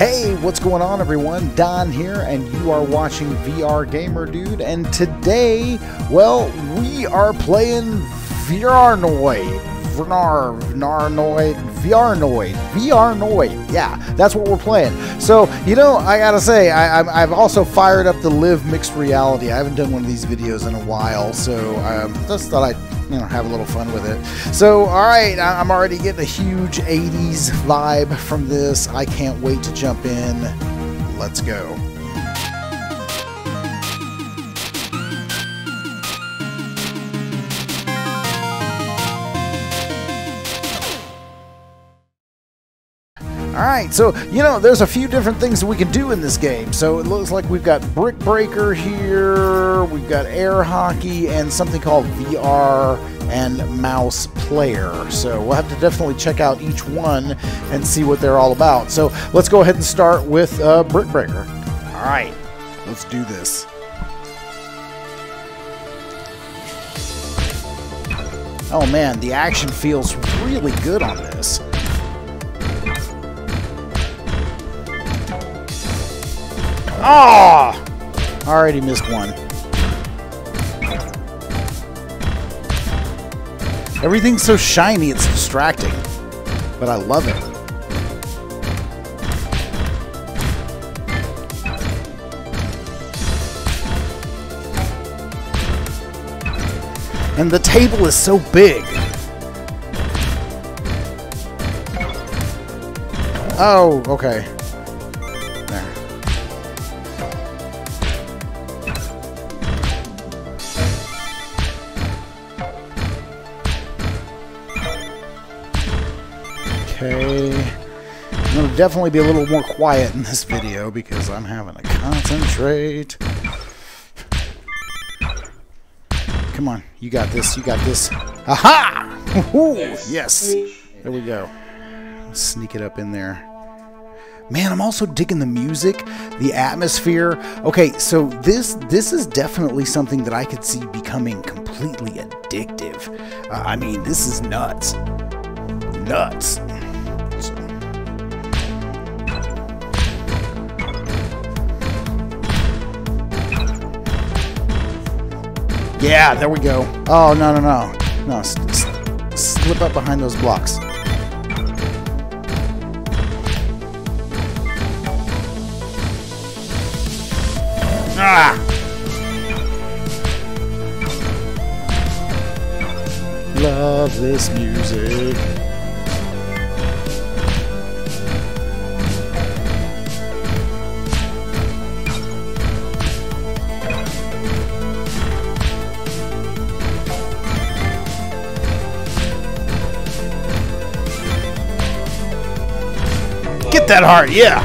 Hey, what's going on, everyone? Don here, and you are watching VR Gamer Dude. And today, well, we are playing VRnoid. Vnar, Vnarnoid, VRnoid, VRnoid. Yeah, that's what we're playing. So, you know, I gotta say, I, have also fired up the LIV Mixed Reality. I haven't done one of these videos in a while, so um, just thought I'd you know have a little fun with it. So all right, I'm already getting a huge 80s vibe from this. I can't wait to jump in. Let's go. Alright, so, you know, there's a few different things that we can do in this game. So it looks like we've got Brick Breaker here, we've got Air Hockey, and something called VR and Mouse Player. So we'll have to definitely check out each one and see what they're all about. So let's go ahead and start with uh, Brick Breaker. Alright, let's do this. Oh man, the action feels really good on this. Oh! Already missed one. Everything's so shiny, it's distracting. But I love it. And the table is so big. Oh, okay. Okay. I'm going to definitely be a little more quiet in this video because I'm having to concentrate. Come on. You got this. You got this. Aha! yes. There we go. Sneak it up in there. Man, I'm also digging the music, the atmosphere. Okay, so this this is definitely something that I could see becoming completely addictive. Uh, I mean, this is nuts. Nuts. Yeah, there we go. Oh, no, no, no. No, slip up behind those blocks. Ah! Love this music. That heart, yeah.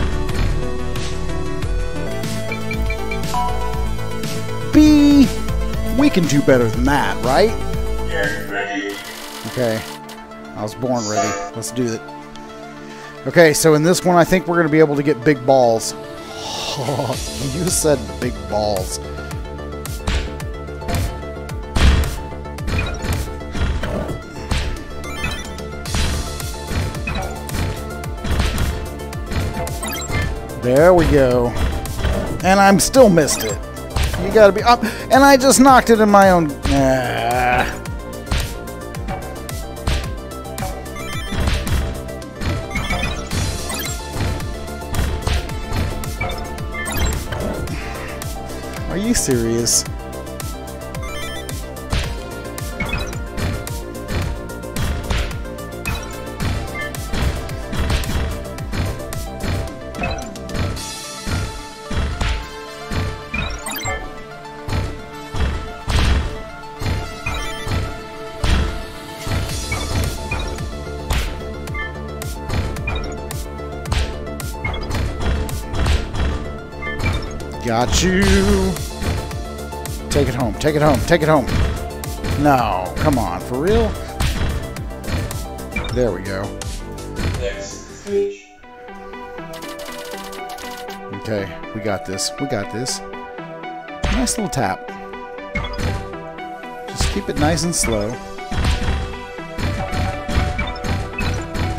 B. We can do better than that, right? Yeah, ready. Okay. I was born ready. Let's do it. Okay, so in this one, I think we're going to be able to get big balls. you said big balls. There we go. And I'm still missed it. You gotta be up. And I just knocked it in my own... Are you serious? Got you. Take it home. Take it home. Take it home. No. Come on. For real? There we go. Okay. We got this. We got this. Nice little tap. Just keep it nice and slow.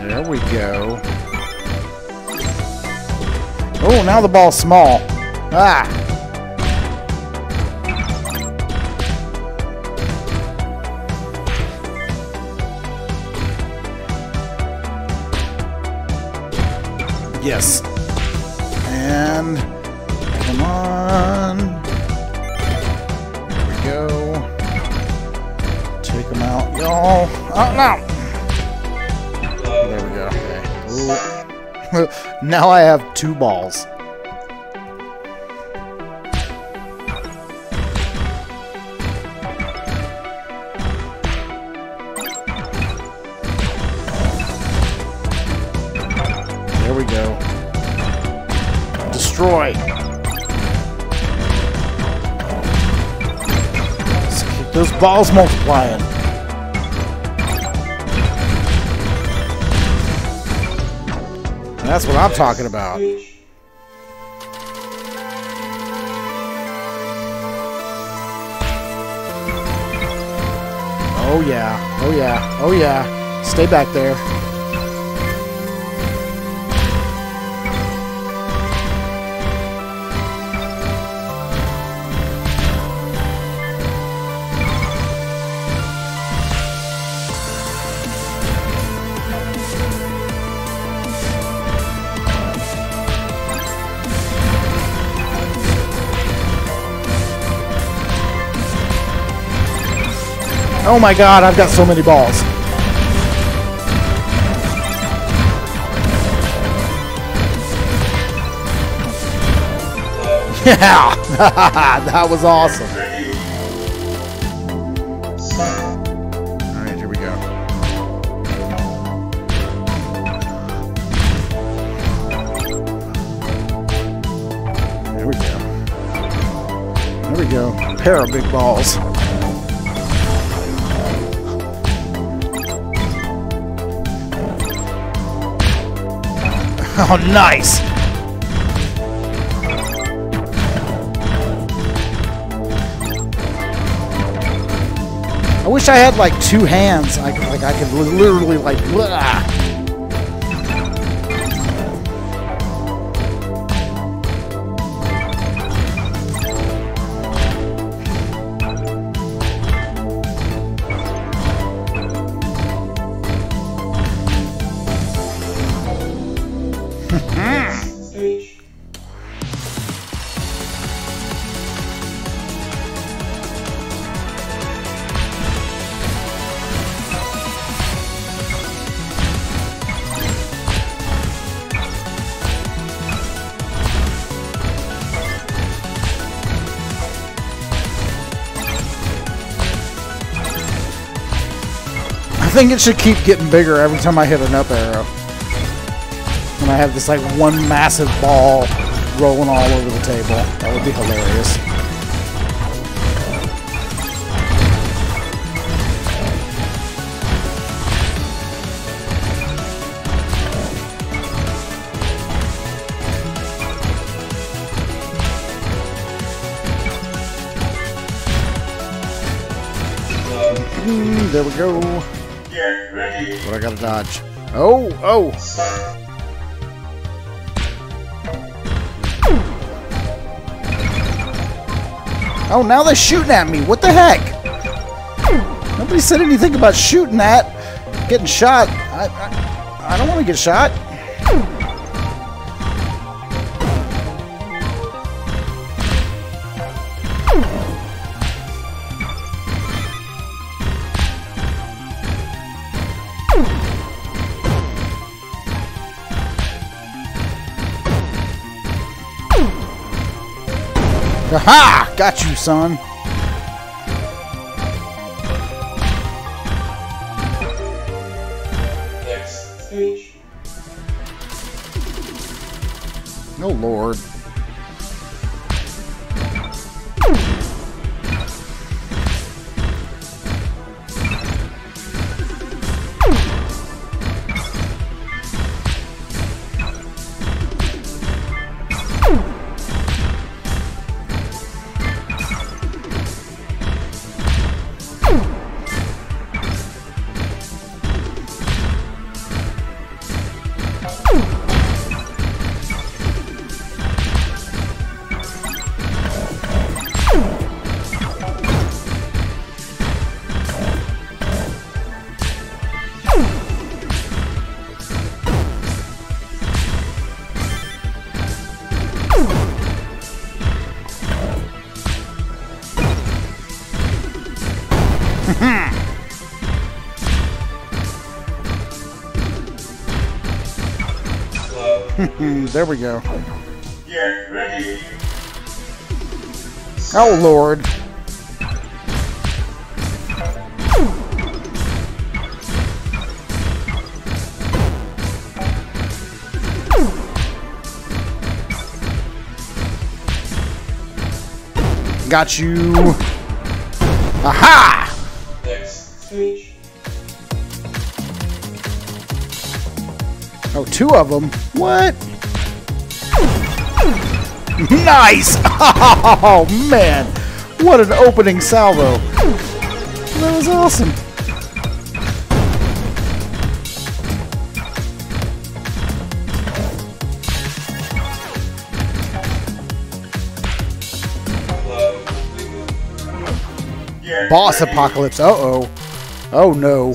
There we go. Oh, now the ball's small. Ah. Yes. And come on. There we go. Take them out, y'all. Oh, no. There we go. Okay. Now I have two balls. Destroy. Let's keep those balls multiplying. That's what I'm talking about. Oh yeah. Oh yeah. Oh yeah. Stay back there. Oh my god, I've got so many balls. Yeah! that was awesome. Alright, here we go. There we go. There we go. A pair of big balls. Oh, nice! I wish I had like two hands. I like I could literally like. blah. Think it should keep getting bigger every time I hit an up arrow. And I have this like one massive ball rolling all over the table. That would be hilarious. Mm, there we go. But I gotta dodge. Oh, oh. Oh, now they're shooting at me. What the heck? Nobody said anything about shooting at. Getting shot. I, I, I don't want to get shot. Aha! Got you, son. Next stage. Oh, Lord. There we go. Get oh, ready. Oh, Lord. Got you. Aha! Oh, two of them. What? Nice! Oh, man. What an opening salvo. That was awesome. Boss apocalypse. Uh-oh. Oh, no.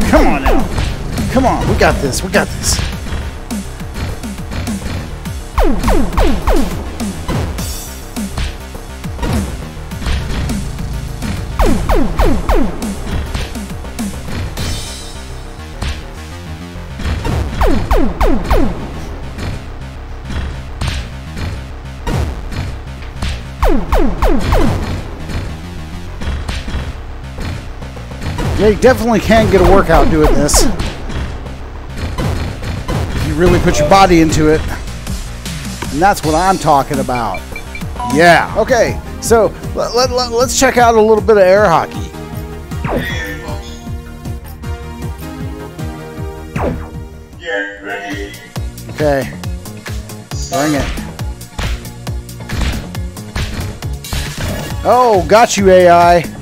Come on now. Come on. We got this. We got this. Yeah, you definitely can get a workout doing this. You really put your body into it. And that's what I'm talking about. Yeah. Okay, so let, let, let, let's check out a little bit of air hockey. Okay, bring it. Oh, got you, AI.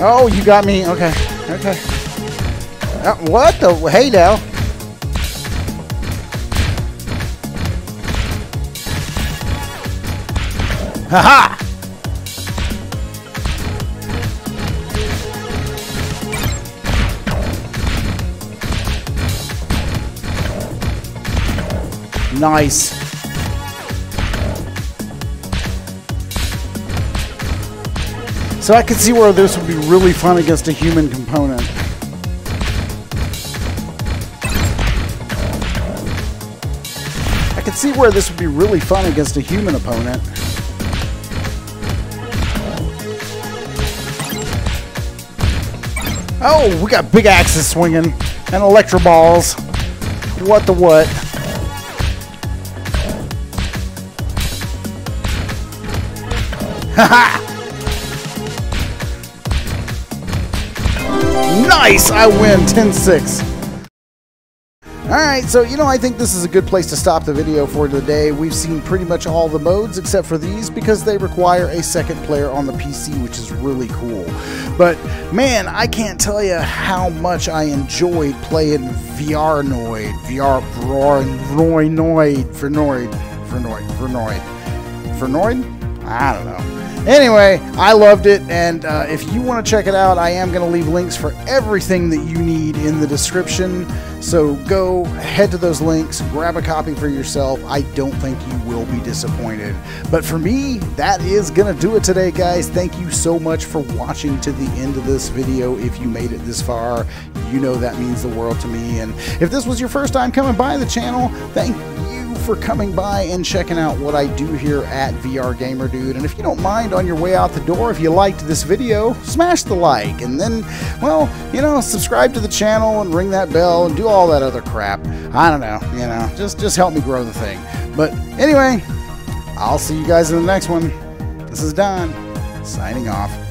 Oh, you got me. Okay, okay. Uh, what the? Hey now. Haha! Nice. So I could see where this would be really fun against a human component. I could see where this would be really fun against a human opponent. Oh, we got big axes swinging and electro balls. What the what? Haha! Nice! I win 10-6. Alright, so you know, I think this is a good place to stop the video for today. We've seen pretty much all the modes except for these because they require a second player on the PC, which is really cool. But man, I can't tell you how much I enjoyed playing VR Noid. VR Vroinoid. Vernoid. Vernoid. Vernoid. Vernoid? I don't know. Anyway, I loved it, and uh, if you want to check it out, I am going to leave links for everything that you need in the description. So go head to those links, grab a copy for yourself. I don't think you will be disappointed. But for me, that is going to do it today, guys. Thank you so much for watching to the end of this video. If you made it this far, you know that means the world to me. And if this was your first time coming by the channel, thank you for coming by and checking out what I do here at VR Gamer Dude. And if you don't mind on your way out the door, if you liked this video, smash the like and then, well, you know, subscribe to the channel and ring that bell and do all that other crap. I don't know, you know, just just help me grow the thing. But anyway, I'll see you guys in the next one. This is Don signing off.